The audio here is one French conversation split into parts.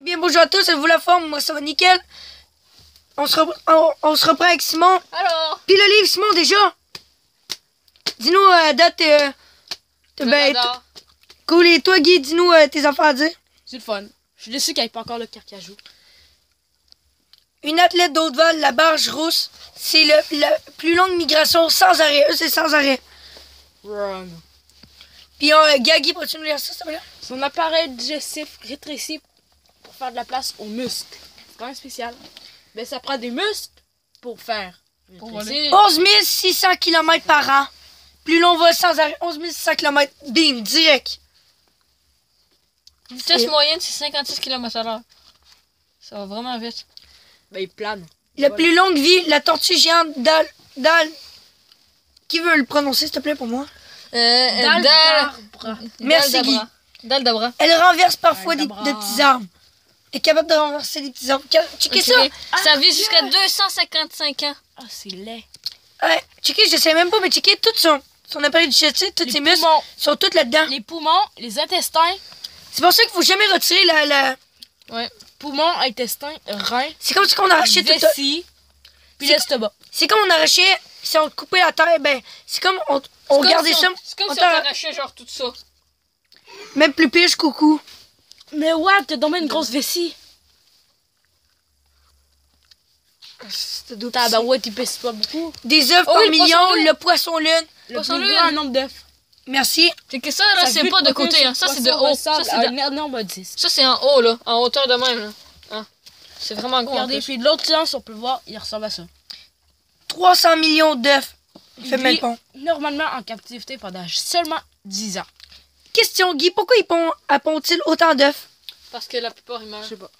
Bien, bonjour à tous, c'est vous la forme, moi ça va nickel. On se, repre- on, on se reprend avec Simon. Alors, Puis le livre, Simon, déjà? Dis-nous, euh, date, euh, ben, cool. Et toi, Guy, dis-nous euh, tes affaires à dire. C'est le fun. Je suis déçu qu'il n'y ait pas encore le carcajou. Une athlète d'Haute-Val, la barge rousse, c'est le- la plus longue migration sans arrêt. Eux, c'est sans arrêt. Run. Puis, Guy, Guy, peux-tu nous lire ça, s'il te plaît? Son appareil digestif rétrécit faire de la place aux muscles. C'est quand même spécial. Mais ça prend des muscles pour faire. Pour rétrécir. voler. 11 600 km par an. Plus long va sans arrêt. 11 600 km. Bim, direct. Vitesse moyenne, c'est 56 km à l'heure. Ça va vraiment vite. Ben, il plane. La plus longue vie, la tortue géante Dal. Dal. Qui veut le prononcer, s'il te plaît, pour moi? Euh, Dal- d'arbre. Merci, Dal Guy. d'Abra. Dal d'Abra. Elle renverse parfois des, Dal de arbres. Elle est capable de renverser des petits arbres. Checkez ça! Ok. Ça vit jusqu'à 255 ans. Ah, c'est laid. Ouais, checkez, je sais même pas, mais checkez tout son, son appareil digestif, tous ses muscles sont tous là-dedans. les poumons, les intestins, C'est pour ça qu'il faut jamais retirer la. la... poumons, intestins, reins, C'est comme si on arrachait tout. vessie, puis l'estomac. C'est comme on arrachait. Si on coupait la terre, ben, c'est comme on, on gardait ça. si on- C'est comme on si on t'arrachait genre tout ça. Même plus pire, coucou. Mais ouais, t'as tombé une grosse vessie. T'as ici. bah ouais, tu pèses pas beaucoup. Des œufs Oh par oui, million, le poisson lune. Le Poisson lune. grand nombre d'œufs. Merci. C'est que ça, là, c'est pas de côté. Hein. Ça, c'est de haut. Ça, c'est de- un énorme disque. ça, c'est en haut, là. En hauteur de même, là. Hein. C'est vraiment gros. Regardez, puis de l'autre sens, on peut voir, il ressemble à ça. 300 millions d'œufs. Il fait Il même vit pas. normalement en captivité pendant seulement 10 ans. Question, Guy, pourquoi ils pond, pond-ils autant d'œufs? Parce que la plupart, ils meurent. Je sais pas.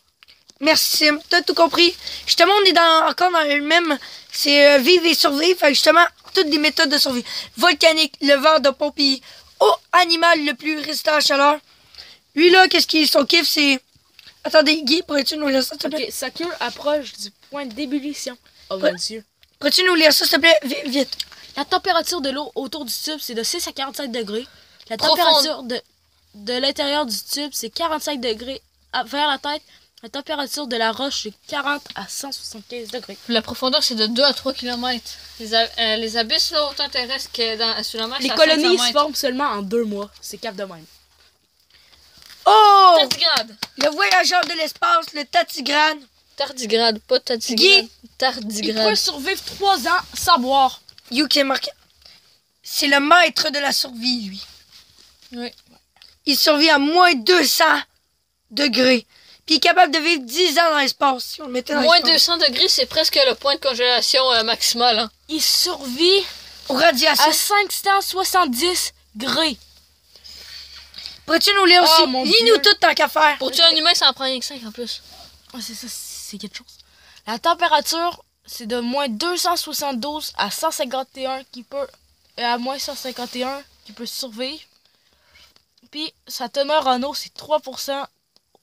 Merci, Sim. T'as tout compris. Justement, on est dans, encore dans le même. C'est euh, vivre et survivre. Fait que justement, toutes des méthodes de survie. Volcanique, le verre de pompe, puis au animal le plus résistant à la chaleur. Lui, là, qu'est-ce qui son kiff, c'est. Attendez, Guy, pourrais-tu nous lire ça, s'il te plaît? Ok, sa queue approche du point d'ébullition. Oh mon dieu. Pourrais-tu nous lire ça, s'il te plaît? Vi- Vite? La température de l'eau autour du tube, c'est de 6 à 45 degrés. La Profonde. température de, de l'intérieur du tube, c'est 45 degrés à- vers la tête. La température de la roche, c'est 40 à 175 degrés. La profondeur, c'est de 2 à 3 km. Les, euh, les abysses, là, autant terrestres que dans, sur la mer, Les colonies 500 se forment seulement en deux mois. C'est cap de même. Oh! Tardigrade. Le voyageur de l'espace, le tatigrane. Tardigrade, pas tardigrade. Guy? Il peut Tardigrade. survivre 3 ans sans boire. You qui est marqué. C'est le maître de la survie, lui. Oui. Il survit à moins 200 degrés. Puis il est capable de vivre 10 ans dans l'espace. Si on le mettait dans Moins l'espace. 200 degrés, c'est presque le point de congélation euh, maximal. Hein. Il survit Aux radiations. à 570 degrés. Pourrais-tu nous lire Oh, aussi? mon Lis-nous Dieu. tout tant qu'à faire. Pour tuer un humain, ça en prend rien que 5 en plus. Ah, c'est ça, c'est quelque chose. La température, c'est de moins 272 à 151 qui peut. Et à moins 151 qui peut survivre. Puis sa teneur en eau, c'est 3%.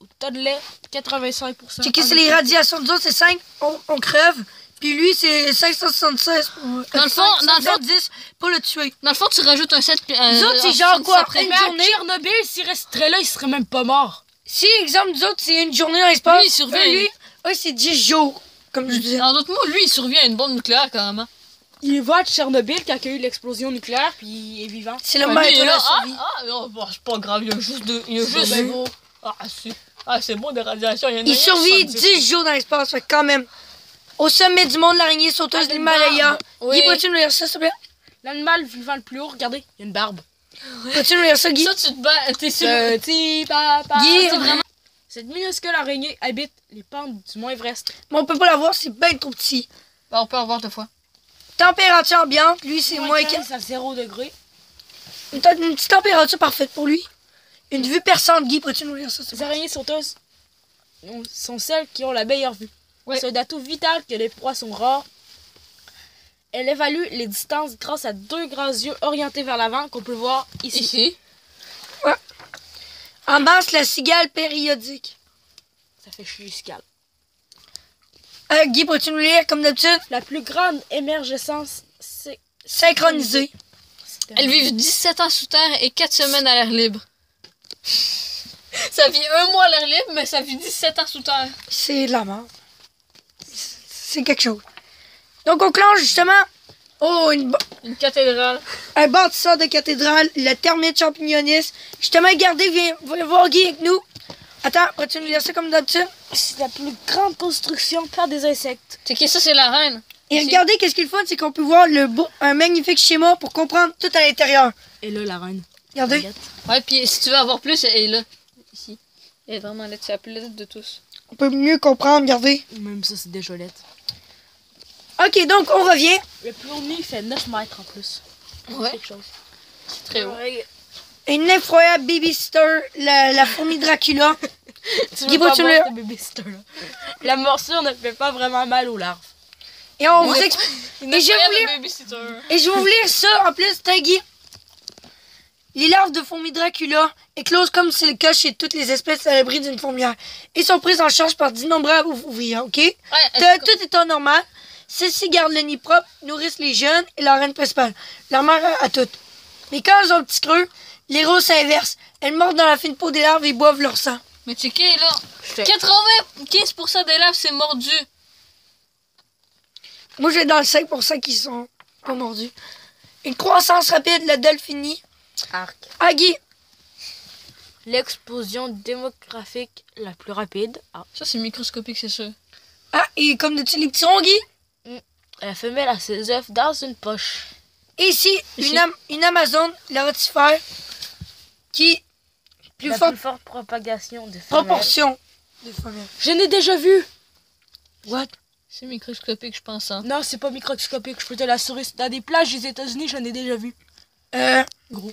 Au tas de lait, 85%. Checker, c'est les radiations. Nous autres, c'est 5, on, on crève. Puis lui, c'est 576 pour, euh, Dans le fond- dans le fond- 510 pour le tuer. Dans le fond, tu rajoutes un 7. Euh, Nous autres, c'est en genre 70 quoi? après. Une journée? Tchernobyl, s'il resterait là, il serait même pas mort. Si, exemple, nous autres, c'est une journée dans l'espace. Lui, il survit. eux, lui, eux, c'est 10 jours. Comme je disais. En d'autres mots, lui, il survit à une bombe nucléaire carrément. Il va à Tchernobyl quand il y a eu l'explosion nucléaire, puis il est vivant. C'est le Ouais, maître de là. la Ah, survie. ah, non, bon, c'est pas grave, il y a juste de. Il y a juste. Ah, c'est. Ah, c'est bon des radiations. Il, y en a Il survit 70. 10 jours dans l'espace, fait quand même. Au sommet du monde, l'araignée sauteuse de Ah, l'Himalaya. barbe. Oui. Guy, peux-tu nous lire ça, s'il te plaît? L'animal vivant le plus haut, regardez, il y a une barbe. Peux-tu nous lire ça, Guy? Ça, tu te bats. T'es sur. Petit papa. Guy, c'est vraiment- Cette minuscule araignée habite les pentes du Mont Everest. Mais on peut pas la voir, c'est bien trop petit. Bah, on peut en voir deux fois. Température ambiante, lui, c'est moins 15. 15 à 0 degré. Une, petite température parfaite pour lui. Une vue perçante, Guy, peux-tu nous lire ça? Les araignées sont celles qui ont la meilleure vue. Ouais. C'est un atout vital que les proies sont rares. Elle évalue les distances grâce à deux grands yeux orientés vers l'avant qu'on peut voir ici. Ici. En masse, la cigale périodique. Ça fait chier cigale. Euh, Guy, peux-tu nous lire, comme d'habitude? La plus grande émergescence, c'est... Synchronisé. c'est- Elles vivent 17 ans sous terre et 4 semaines à l'air libre. Ça vit un mois à l'air libre, mais ça vit 17 ans sous terre. C'est de la merde. C'est quelque chose. Donc, on clenche justement. Oh, une, ba- Une cathédrale. un bâtisseur de cathédrale, le termite champignoniste. Justement, regardez, viens, viens voir Guy avec nous. Attends, pourrais-tu nous lire ça comme d'habitude? C'est la plus grande construction par des insectes. C'est qui ça, c'est la reine. Et regardez, qu'est-ce qu'il faut, c'est qu'on peut voir le beau, un magnifique schéma pour comprendre tout à l'intérieur. Et là, la reine. Regardez. Ouais, puis si tu veux avoir plus, elle est là. Ici. Elle est vraiment laide. C'est la plus laide de tous. On peut mieux comprendre, regardez. Même ça, c'est déjà lettre. Ok, donc on revient. Le plus haut de il fait 9 mètres en plus. Ouais. Quelque chose. C'est très haut. Une effroyable babysitter, la, la fourmi Dracula. Guy, le-. La morsure ne fait pas vraiment mal aux larves. Et on vous explique. Et je. Et ça en plus, Tanguy. Les larves de fourmis Dracula éclosent comme c'est le cas chez toutes les espèces à l'abri d'une fourmière et sont prises en charge par d'innombrables ouvriers, ok? Ouais, est-ce tout état normal, celles-ci gardent le nid propre, nourrissent les jeunes et leur reine principale, leur mère à toutes. Mais quand elles ont un petit creux, les roses s'inversent. Elles mordent dans la fine peau des larves et boivent leur sang. Mais checker là. J'étais- 95% des larves, c'est mordu. Moi, j'ai dans le 5% qui sont pas mordus. Une croissance rapide, la delphinie. Arc. Agui, L'explosion démographique la plus rapide. Ah. Ça, c'est microscopique, c'est sûr. ah, et comme de les petits ronguis. La femelle a ses œufs dans une poche. Et ici, Ici. une, am- une Amazone, la rotifère, qui plus la forte plus forte propagation de femelles. proportion de femelles. Je n'ai déjà vu. What? C'est microscopique, je pense. Hein. Non, c'est pas microscopique, je peux te l'assurer. Dans des plages des États-Unis, j'en ai déjà vu. Euh, Gros.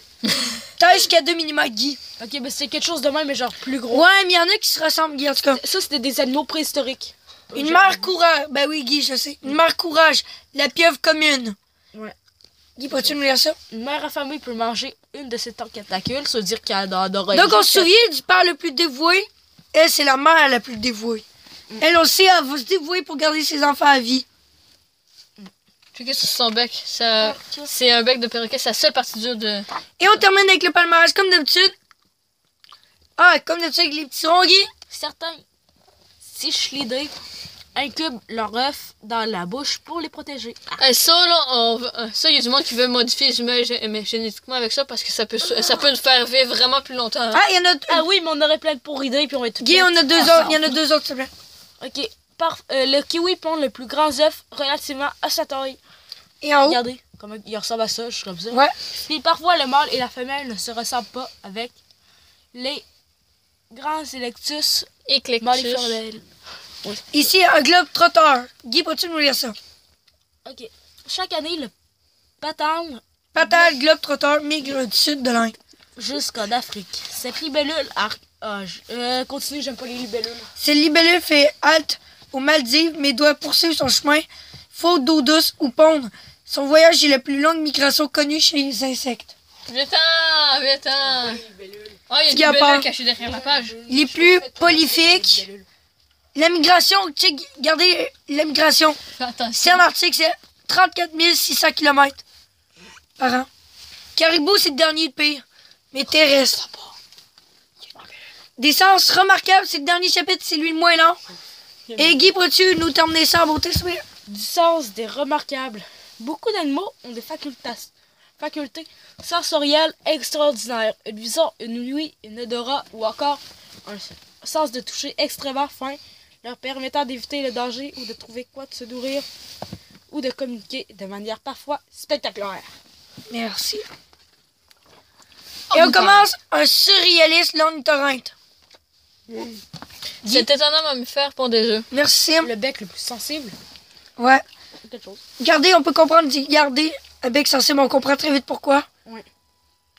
taille jusqu'à 2 mm, Guy. Ok, mais c'est quelque chose de même, mais genre plus gros. Ouais, mais il y en a qui se ressemblent, Guy, en tout cas. Ça, c'était des animaux préhistoriques. Une mère courage. Ben oui, Guy, je sais. Une mère courage. La pieuvre commune. Ouais. Guy, peux-tu nous lire ça? Une mère affamée peut manger une de ces tentacules, ça veut dire qu'elle a dans Donc, on se souvient du père le plus dévoué. Elle, c'est la mère la plus dévouée. Elle aussi, elle va se dévouer pour garder ses enfants à vie. Checker sur son bec. Ça... C'est un bec de perroquet, c'est la seule partie dure de. Et on termine avec le palmarès, comme d'habitude. Ah, comme d'habitude avec les petits ronguis. Certains cichlidés incubent leur œuf dans la bouche pour les protéger. Ça, là, on euh, ça, il y a du monde qui veut modifier les humains gé- mais génétiquement avec ça parce que ça peut, ça peut nous faire vivre vraiment plus longtemps. hein. Ah, il y en a. Ah oui, mais on aurait plein de pourrides puis on va tout Guy, on a deux autres. Il y en a deux autres, s'il te plaît. Ok. Par, euh, le kiwi pond le plus grand œuf relativement à sa taille. Et en haut? Regardez comment il ressemble à ça, je suis comme ça. Ouais. Puis parfois le mâle et la femelle ne se ressemblent pas avec les grands électus Éclectus. Ici, un globe trotteur. Guy, peux-tu nous lire ça? Ok. Chaque année, le patendre Patal, globe trotteur, migre du sud de l'Inde. jusqu'en Afrique. Cette libellule arc. Ah, je- euh, continue, j'aime pas les libellules. Cette libellule fait halte aux Maldives, mais doit poursuivre son chemin, faute d'eau douce ou pondre. Son voyage est la plus longue migration connue chez les insectes. Viens-t'en, viens-t'en. Oh, il y a derrière la page. Il est plus prolifique. La migration, check, regardez la migration. Fais attention. C'est en Arctique, c'est 34 600 km par an. Caribou, c'est le dernier de pire, mais terrestre. Des sens remarquables, c'est le dernier chapitre, c'est lui le moins lent. Et Guy, pourrais-tu nous terminer ça en beauté, s'il? Du sens des remarquables. Beaucoup d'animaux ont des facultés, facultés sensorielles extraordinaires. Une vision, une ouïe, une odorat ou encore un sens de toucher extrêmement fin leur permettant d'éviter le danger ou de trouver quoi de se nourrir ou de communiquer de manière parfois spectaculaire. Merci. Et on commence un surréaliste l'ornithorynque. Cet étonnant mammifère pond des œufs. Merci, Sim. Le bec le plus sensible, Ouais. c'est quelque chose. Regardez, on peut comprendre, regardez, avec sensible, on comprend très vite pourquoi. Ouais.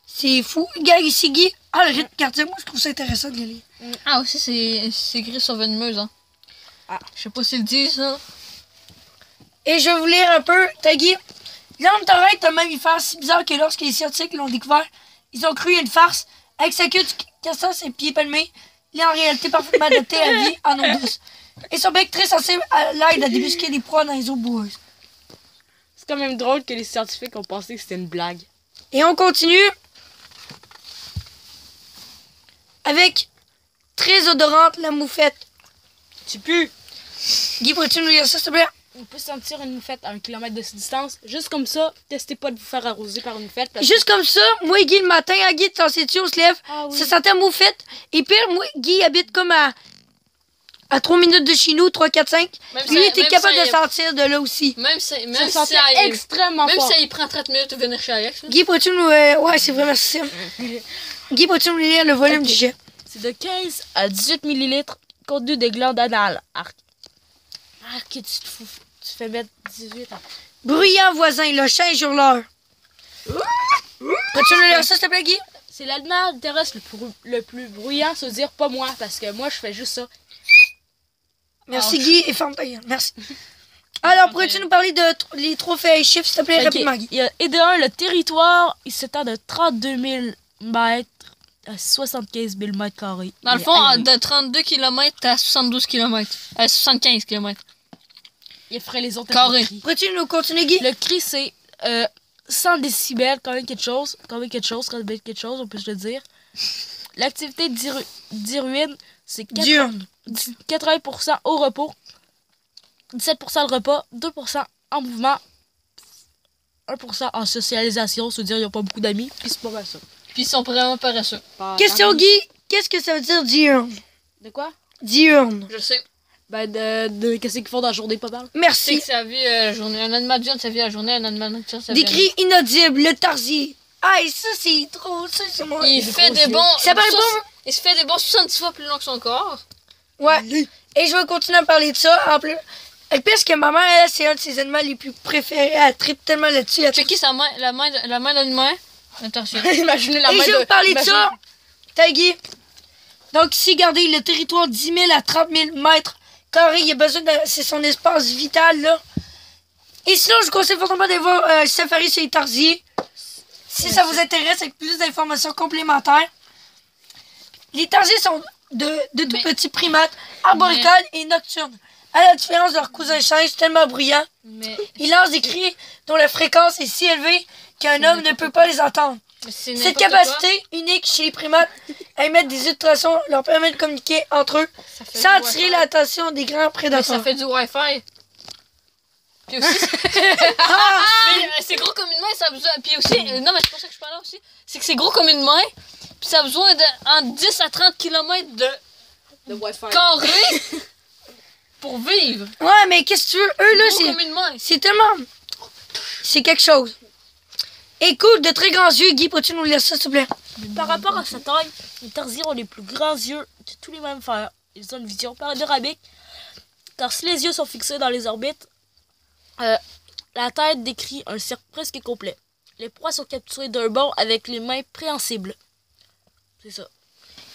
C'est fou. Regarde ici, Guy. Ah, le rythme cardiaque, moi, je trouve ça intéressant de lire. Ah, aussi, c'est écrit sur venimeuse. Hein. Ah. Je sais pas s'ils le disent, ça. Et je vais vous lire un peu. T'as Guy. L'ornithorynque est un mammifère si bizarre que lorsque les scientifiques l'ont découvert, ils ont cru une farce. Avec sa queue cassant ses pieds palmés, il est en réalité parfaitement adapté à la vie en eau douce. Et son bec très sensible à l'aide à débusquer des proies dans les eaux boueuses. C'est quand même drôle que les scientifiques ont pensé que c'était une blague. Et on continue avec Très odorante, la moufette. Tu pues. Guy, pourrais-tu nous lire ça, s'il te plaît? On peut sentir une moufette à un kilomètre de distance. Juste comme ça, testez pas de vous faire arroser par une moufette. parce Juste comme ça, moi et Guy, le matin, à Guy, t'en sais-tu, on se lève, Ah oui. ça sentait moufette. Et pire, moi, Guy habite comme à, à 3 minutes de chez nous, 3, 4, 5. Même Lui, il était même capable ça, de sentir de là aussi. Même si, Ça même si ça, il- extrêmement même fort. si il prend 30 minutes de venir chez Alex. là. Guy, pourrais-tu nous... euh, ouais, c'est vraiment ça. Guy, pourrais-tu nous lire le volume du jet? C'est de 15 à 18 millilitres contenu des glandes anales. Arc. Arc, tu te fous. Tu fais mettre 18 à... Bruyant voisin, le chien hurleur. Pourrais-tu nous lire ça, s'il te plaît, Guy? C'est l'animal terrestre le plus, le plus bruyant, se dire pas moi, parce que moi je fais juste ça. Merci, Guy, et ferme ta gueule. Merci. Alors, pourrais-tu nous parler de tr- les trophées et chiffres, s'il te plaît, rapidement, Guy? il y a, et de un, le territoire, il s'étend de 32 000 mètres à 75 000 mètres carrés. Dans le fond, de 32 km à 72 km. À 75 km. Il ferait les autres cri. Pourrais-tu nous continuer, Guy? Le cri, c'est euh, 100 décibels, quand même quelque chose. Quand même quelque chose, quand même quelque chose, on peut se le dire. L'activité d'iru- d'Irwin, c'est 80%, Diurne. 80% au repos, 17% le repas, 2% en mouvement, 1% en socialisation, c'est-à-dire qu'ils n'ont pas beaucoup d'amis, puis c'est pas mal ça. Puis ils sont vraiment paresseux. Question, Guy. Qu'est-ce que ça veut dire diurne? De quoi? Diurne. Je sais. Ben, de, de qu'est-ce qu'ils font dans la journée, pas mal. Merci. euh, la journée. Un animal diurne, ça vit la journée. Un ça vit Des cris inaudibles, le tarsier. Ah, et ça, c'est trop. Ça, c'est moi. Il fait des bons. Ça paraît soix- bon? Il se fait des bons 70 fois plus long que son corps. Ouais. Et je vais continuer à parler de ça. En plus, et puis, parce que ma mère, elle, c'est un de ses animaux les plus préférés. Elle tripe tellement là-dessus. elle Checker sa main, la main, la main d'un humain. Attention. Imaginez la Et main je de... vais vous parler de ça. Taggy. Donc, ici, regardez, le territoire 10 000 à 30 000 mètres il a besoin de. C'est son espace vital, là. Et sinon, je vous conseille fortement d'aller voir euh, Safari sur les Tarsiers. Si ça vous intéresse, avec plus d'informations complémentaires. Les Tarsiers sont de, de tout Mais- petits primates, arboricoles et nocturnes. À la différence de leurs cousins singes, tellement bruyants, Mais ils lancent des cris dont la fréquence est si élevée qu'un homme ne peut pas les entendre. C'est Cette capacité unique chez les primates à émettre des ultrasons leur permet de communiquer entre eux sans attirer l'attention des grands Mais ça prédateurs. fait du Wi-Fi. Puis aussi, Ah! euh, c'est gros comme une main, ça a besoin. Puis aussi, euh, non, mais c'est pour ça que je parlais aussi. C'est que c'est gros comme une main. Puis ça a besoin de entre 10 à 30 km de De Wi-Fi. carré pour vivre. Ouais, mais qu'est-ce que tu veux? Eux, là, c'est, c'est tellement. C'est quelque chose. Écoute, de très grands yeux, Guy, peux-tu nous lire ça, s'il te plaît? Par rapport à sa taille, les tarsiers ont les plus grands yeux de tous les mammifères. Ils ont une vision panoramique, car si les yeux sont fixés dans les orbites, euh, la tête décrit un cercle presque complet. Les proies sont capturées d'un bond avec les mains préhensibles. C'est ça.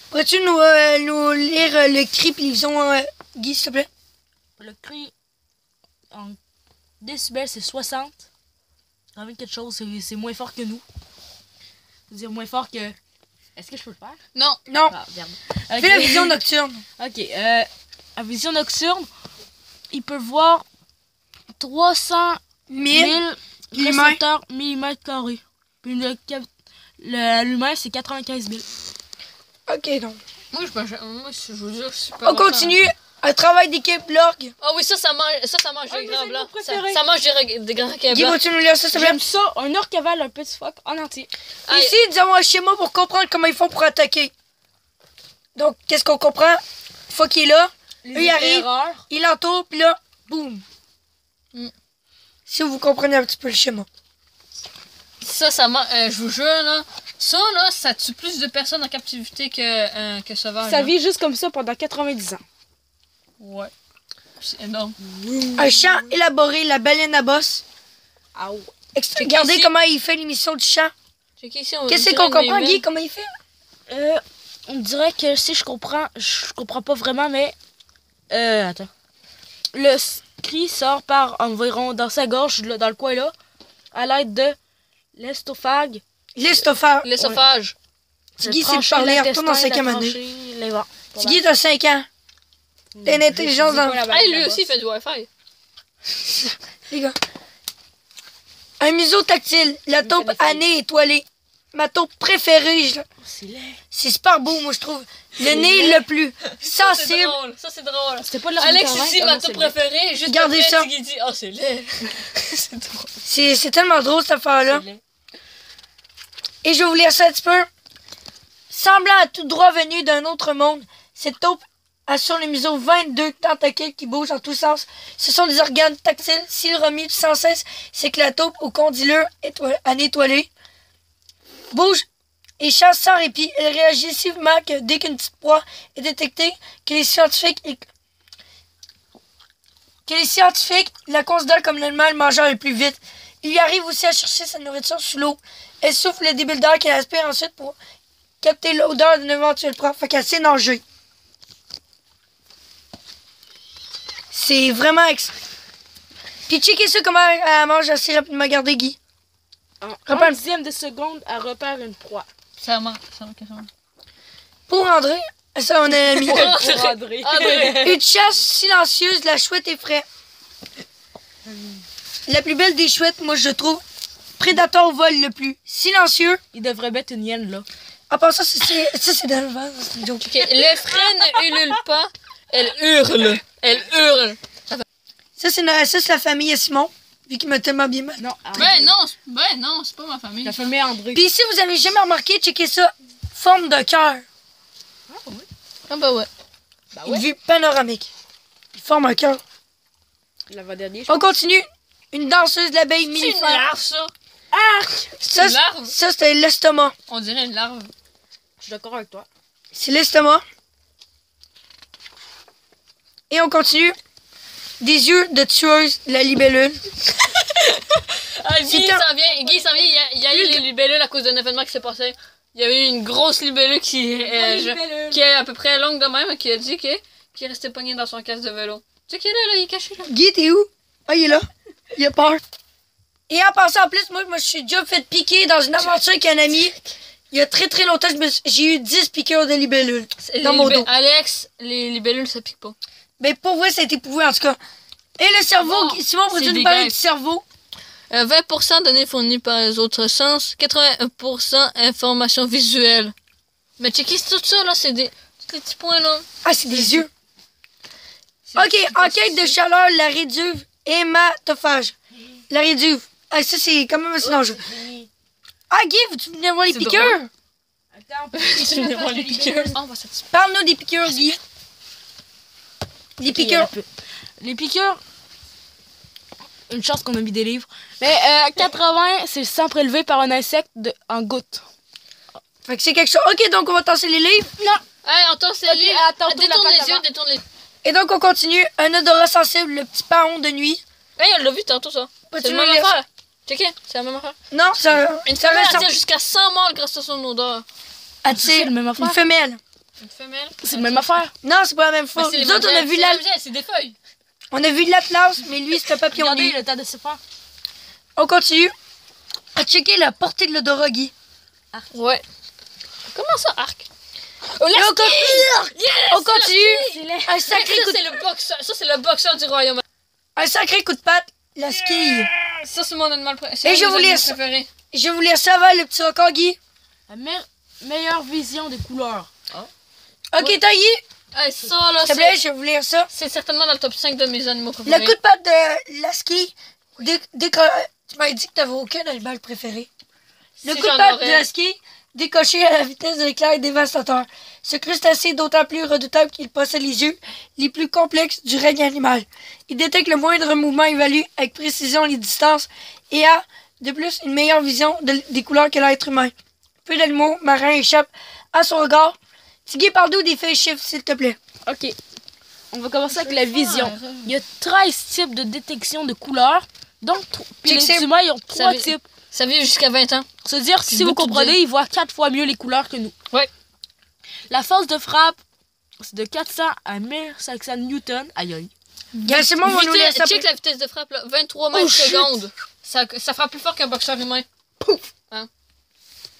Pourrais-tu nous, euh, nous lire euh, le cri visions, euh, Guy, s'il te plaît? Le cri en décibels, c'est 60. Quand même quelque chose, c'est c'est moins fort que nous. C'est-à-dire moins fort que... Est-ce que je peux le faire? Non. Non. Ah, merde. Fais la vision nocturne. Ok, euh, à vision nocturne, il peut voir 300 1000. 000 l'humain. récepteurs millimètres carrés. Puis le, cap- le- l'humain, c'est 95 000. Ok, donc. Moi, je, moi, je vous jure, je suis pas On continue. Un travail d'équipe, l'orgue. Ah oui, ça, ça mange, ça, ça mange des de grands blancs. Ça, mange des, grands Guy, blancs. peux-tu nous lire ça, s'il te plaît? J'aime ça, un orque avale un petit phoque en entier. Ah, Ici, nous avons un schéma pour comprendre comment ils font pour attaquer. Donc, qu'est-ce qu'on comprend? Une fois qu'il est là, ils arrivent. erreurs. il entoure, puis là, boum. Mm. Si vous comprenez un petit peu le schéma. Ça, ça mange, euh, je vous jure, là. Ça, là, ça tue plus de personnes en captivité que, euh, que sauvage. Ça là. vit juste comme ça pendant 90 ans. Ouais. C'est énorme. Un champ élaboré, la baleine à bosse. Ah ouais. Regardez ici. comment il fait l'émission du on Qu'est-ce qu'on comprend. Guy, comment il fait? Euh, on dirait que si je comprends, je comprends pas vraiment, mais. Euh, attends. Le cri sort par environ dans sa gorge, dans le coin là, à l'aide de l'estophage. L'estophage. L'esophage. Tiggy, c'est parler, retourne dans cinquième année. Tiggy, t'as 5 ans. T'as une intelligence dans- Hey, lui aussi, il fait du Wi-Fi. Les gars. Un museau tactile, la taupe fait des à nez étoilé. ma taupe préférée. je- C'est laid. C'est super beau, moi, je trouve. Le nez le plus Ça, c'est sensible. drôle. Ça, c'est drôle. C'était pas de Alex ici, Ah ma taupe laid. préférée. Juste Regardez après, ça. Tiggy dit, oh, c'est laid. c'est drôle. C'est tellement drôle, cette affaire-là. Laid. Et je vais vous lire ça un petit peu. Semblant à tout droit venu d'un autre monde, cette taupe sur le museau 22 tentacules qui bougent en tous sens. Ce sont des organes tactiles. S'ils remuent sans cesse, c'est que la taupe au condylure étoi- à étoilé bouge et chasse sans répit. Elle réagit si vivement que dès qu'une petite proie est détectée, que les scientifiques que les scientifiques la considèrent comme l'animal mangeur le plus vite. Il lui arrive aussi à chercher sa nourriture sous l'eau. Elle souffle le débile d'air qu'elle aspire ensuite pour capter l'odeur d'une éventuelle proie. Fait qu'elle sait. C'est vraiment... Ex... Puis checker ça comment elle mange assez rapidement. Regardez, Guy. En un dixième de seconde, elle repère une proie. Ça manque. Ça manque. Ça manque. Pour André, ça on a mis. Pour André. André. Une chasse silencieuse, la chouette effraie. La plus belle des chouettes, moi je trouve. Prédateur au vol le plus silencieux. Il devrait mettre une hyène, là. À part ça, c'est- ça, c'est dans le vent. C'est une joke. Ok, le frein ne ulule pas. Elle hurle. Elle hurle. Ça, c'est la, ça, c'est la famille Simon, vu qu'il m'a tellement bien mal. Non. Ben non, c'est- ben non, c'est pas ma famille. La famille André. Puis si vous avez jamais remarqué, checkez ça. Forme de cœur. Ah bah ouais. Bah Une ouais. vue panoramique. Il forme un cœur. L'avant-dernier, je On continue. Une danseuse de l'abeille C'est une larve, ça. Ça, une larve. ça c'est l'estomac. On dirait une larve. Je suis d'accord avec toi. C'est l'estomac. Et on continue. Des yeux de tueuse, la libellule. Ah, Guy un- s'en vient. Guy s'en vient. Il y a, il y a eu les libellules à cause d'un événement qui s'est passé. Il y a eu une grosse libellule qui, euh, je- qui est à peu près longue de même qui a dit que qui est resté pogné dans son casque de vélo. Tu sais qu'il est là, là, il est caché là. Guy, t'es où? Ah, il est là. Il a peur. Et en passant en plus, moi, moi je suis déjà fait piquer dans une aventure avec un ami. Il y a très très longtemps, j'ai eu 10 piqûres de libellule. Les Dans mon dos. Alex, les libellules ça pique pas. Mais pour vrai, ça a été éprouvé en tout cas. Et le cerveau, Bon, Simon, c'est pourrais-tu des nous parler du cerveau? Euh, 20% données fournies par les autres sens, 80% informations visuelles. Mais checker tout ça là, c'est des, petits points là. Ah, c'est des yeux. Ok, enquête de chaleur, la réduve, hématophage. La réduve. Ah, ça, c'est quand même assez dangereux. Ah, Guy, tu venir voir les piqûres? Attends, Tu veux voir les piqûres? On. Parle-nous des piqûres, Guy. Les piqûres. Les piqûres. Une chance qu'on a mis des livres. Mais euh, 80, c'est le sang prélevé par un insecte de, en gouttes. Fait que c'est quelque chose. Ok, donc on va tasser les livres. Hey, attends, c'est Ok, lui. attends, tourne la détourne les yeux, avant. détourne les Et donc on continue. Un odorat sensible, le petit paon de nuit. Hey, on l'a vu tantôt ça. C'est la même affaire. Checker, c'est la même affaire. Non, ça, Une femelle attire jusqu'à 100 morts grâce à son odeur. C'est la même une femelle. Une femelle. C'est la même affaire. Non, c'est pas la même les Nous autres, on a vu gènes, la, c'est des feuilles. on a vu l'Atlas, mais lui, c'est un papillon Regardez le tas de. On continue. À checker la portée de l'odorat, Guy. Ouais. Comment ça, arc? Oh, Et on, con- on continue. Un Ça, sacré, coup de... c'est le boxeur. Ça, c'est le boxeur du royaume. un sacré coup de patte, la skille. Ça, c'est mon animal préféré. Et je vous animal laisse. préféré. Je vais vous lire ça avant, le petit record, Guy. La me- meilleure vision des couleurs. Ok, Ouais. t'as Guy. Hey, ça, là, S'il te plaît, c'est... je vais vous lire ça. C'est certainement dans le top 5 de mes animaux Le préférés. coup de patte de la ski. Dé- déco- Tu m'as dit que t'avais aucun animal préféré. Le Si coup de patte aurais. de la ski, décoché à la vitesse de l'éclair est dévastateur. Ce crustacé est d'autant plus redoutable qu'il possède les yeux les plus complexes du règne animal. Il détecte le moindre mouvement, évalue avec précision les distances et a, de plus, une meilleure vision de- des couleurs que l'être humain. Peu d'animaux marins échappent à son regard. Tigui, parle-nous des faits et chiffres, s'il te plaît. Ok. On va commencer avec la vision. Il y a 13 types de détection de couleurs. Donc, puis les humains, ils ont 3 veut- types. Ça vit jusqu'à 20 ans. C'est-à-dire, C'est si vous comprenez, ils voient 4 fois mieux les couleurs que nous. Ouais. La force de frappe, c'est de 400 à 1500 newtons. Aïe aïe. Gars, c'est moi, on nous check la vitesse de frappe, là. 23 mètres Oh, shit. seconde. Ça, ça frappe plus fort qu'un boxeur humain. Pouf.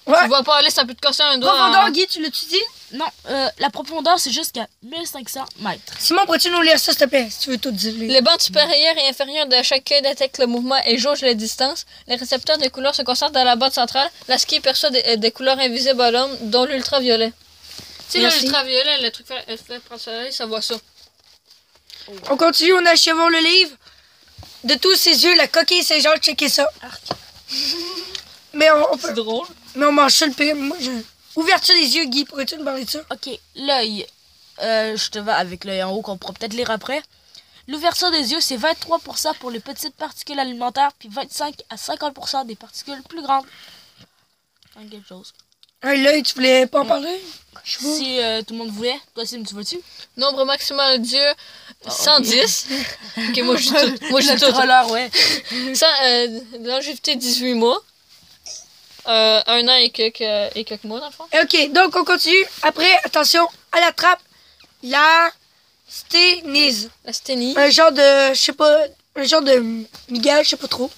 Hein? Ouais. Tu vas pas aller, ça peut te casser un doigt. Profondeur, en- Guy, tu l'as-tu dit? Non, euh, la profondeur, c'est jusqu'à 1500 mètres. Simon, pourrais-tu nous lire ça, s'il te plaît, si tu veux tout dire? Les bandes supérieures et inférieures de chaque queue détectent le mouvement et jauge les distances. Les récepteurs des couleurs se concentrent dans la bande centrale. La ski perçoit des, des couleurs invisibles à l'homme, dont l'ultraviolet. Tu sais, l'ultraviolet, le truc fait, le soleil, ça voit ça. On continue, on achève le livre? De tous ses yeux, la coquille Saint-Jean, checker ça. Mais on, on peut- drôle. Mais on mange ça le pire. Moi, je... Ouverture des yeux, Guy, pourrais-tu nous parler de ça? Ok, l'œil. Euh, je te vais avec l'œil en haut qu'on pourra peut-être lire après. L'ouverture des yeux, c'est 23% pour les petites particules alimentaires, puis 25 à 50% des particules plus grandes. Hein, quelque chose. Hey, l'œil, tu voulais pas en parler? Je sais pas. Si euh, tout le monde voulait, toi, Sim, tu veux-tu? Nombre maximal d'yeux, 110. ok, moi je dis tout. Moi je dis tout. ouais. Ça, euh, longévité 18 mois. Euh, un an et quelques, et quelques mois, dans le fond. Ok, donc on continue. Après, attention, à la trappe, la sténise. La sténie. Un genre de, je sais pas, un genre de migale, je sais pas trop.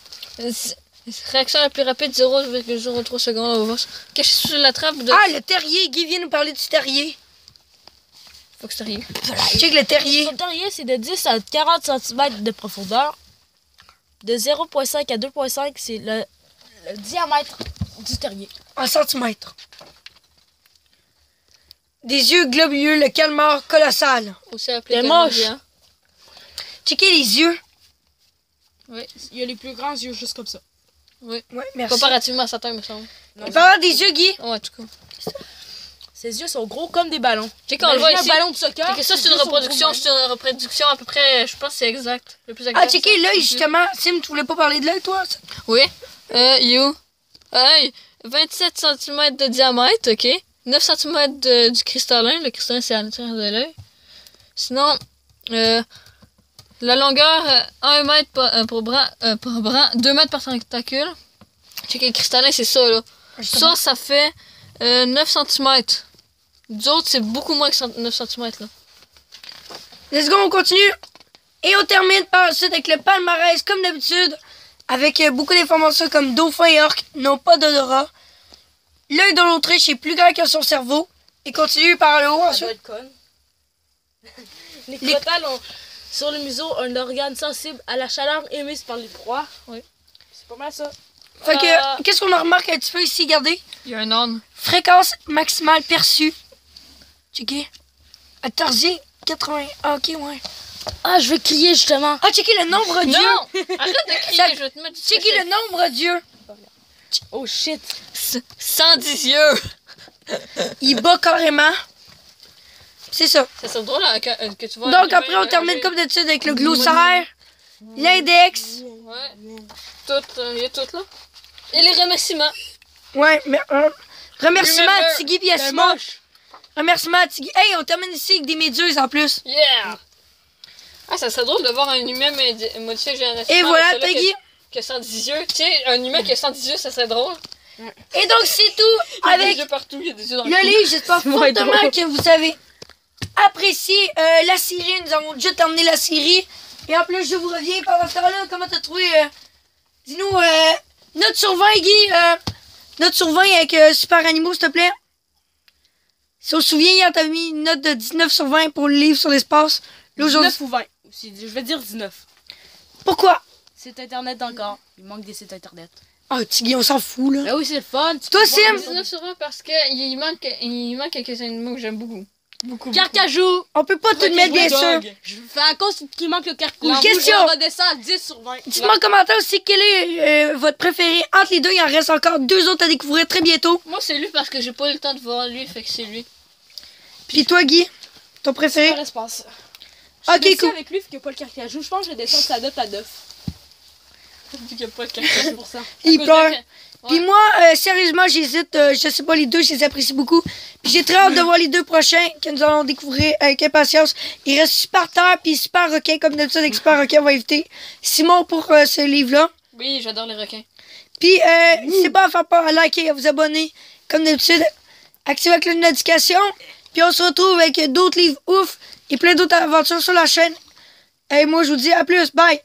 Réaction la plus rapide, 0,03 secondes au reverse. Caché sous la trappe de. Ah, le terrier, Guy vient nous parler du terrier. Faut que ça arrive. Check le terrier. Le terrier, c'est de 10 à 40 cm de profondeur. De 0,5 à 2,5, c'est le, le diamètre du terrier. En centimètres. Des yeux globuleux, le calmar colossal. Aussi appelé bien. Checkez les yeux. Il y a les plus grands yeux juste comme ça. Ouais, merci. Comparativement à Saturn, me semble. Et parlant des yeux, Guy, Ouais, en tout cas. Ses yeux sont gros comme des ballons. Tu sais, quand on le voit ici. un ballon de soccer. que ça, c'est une reproduction. C'est une reproduction à peu près, je pense que c'est exact. Le plus exact. ah, checkez l'œil, justement. Sim, tu voulais pas parler de l'œil, toi? Oui. Euh, you. Œil. 27 cm de diamètre, ok. 9 cm de, du cristallin. Le cristallin, c'est à l'intérieur de l'œil. Sinon, euh, la longueur, euh, 1 mètre par, euh, pour bras, euh, par bras, 2 mètres par tentacule. Check le cristallin, c'est ça, là. Ça, ça fait euh, 9 cm. D'autres, c'est beaucoup moins que cent- 9 cm, là. Let's go, on continue. Et on termine par la suite avec le palmarès, comme d'habitude, avec euh, beaucoup d'informations comme dauphin et orque n'ont pas d'odorat. L'œil de l'Autriche est plus grand que son cerveau. Et continue par le haut Ça ensuite. doit être con. Les crotales ont sur le museau un organe sensible à la chaleur émise par les proies. Oui. C'est pas mal ça. Fait que, Euh. qu'est-ce qu'on remarque un petit peu ici, regardez. Il y a un âne. Fréquence maximale perçue. Checkez. À Tarsier, 80. Ah, ok, ouais. Ah, je vais crier justement. Ah, checkez le nombre d'yeux. Non! Arrête de crier, Ça- je vais te mettre du Checkez le nombre d'yeux. Oh shit. S- 110 yeux! Il bat carrément. C'est ça. Ça drôle hein, que, euh, que tu vois. Donc après, on termine comme d'habitude avec le glossaire, l'index. Ouais. Tout, euh, il y a tout là. Et les remerciements. Ouais, mais euh, remerciement à Tiggy et à t'es Simon. moche. Remerciement à Tiggy. Hey, on termine ici avec des méduses en plus. Yeah! Ah, ça serait drôle de voir un humain modi- modifié génétiquement. Et voilà, Tiggy. Qui a 110 yeux. Tu sais, un humain qui a 110 yeux, ça serait drôle. Et donc, c'est tout Il y a des avec yeux partout, il y a des yeux dans le le livre. J'espère fortement que vous avez apprécié euh, la série. Nous avons déjà terminé la série. Et en plus, je vous reviens pendant ce temps-là. Comment t'as trouvé euh, Dis-nous, euh, note sur 20, Guy. euh, note sur 20 avec euh, Super Animaux, s'il te plaît. Si on se souvient, hier, t'as mis une note de 19 sur 20 pour le livre sur l'espace. Là, aujourd'hui- 19 ou 20. Je vais dire 19. Pourquoi? Site internet encore. Il manque des sites internet. Ah, Tiggy, on s'en fout, là. Ah oui, c'est le fun. Toi, Sim? les- 19 sur 20 parce qu'il il manque, il manque quelques animaux que j'aime beaucoup. Beaucoup. Carcajou. On peut pas tout le mettre, bien sûr. Je fais à cause qu'il manque le carcou. Une question. On redescend à 10 sur 20. Dites-moi en commentaire aussi quel est euh, votre préféré. Entre les deux, il en reste encore deux autres à découvrir très bientôt. Moi, c'est lui parce que j'ai pas eu le temps de voir lui, fait que c'est lui. Puis toi, Guy, ton préféré? Super espace. Ok, Je suis cool. avec lui vu qu'il n'y a pas le carcajou. Je pense que je vais descendre sa note à 9. Vu qu'il y a pas pour ça. Il pleure. Puis moi, euh, sérieusement, j'hésite. euh, je sais pas, les deux, je les apprécie beaucoup. Puis j'ai très hâte de voir les deux prochains que nous allons découvrir avec impatience. Il reste Super Terre puis Super Requin. Comme d'habitude, avec Super Requin, on va inviter Simon pour euh, ce livre-là. Oui, j'adore les requins. Puis, euh, n'hésitez pas à faire pas, à liker, à vous abonner. Comme d'habitude, activez la cloche de notification. Puis on se retrouve avec d'autres livres ouf et plein d'autres aventures sur la chaîne. Et moi, je vous dis à plus. Bye!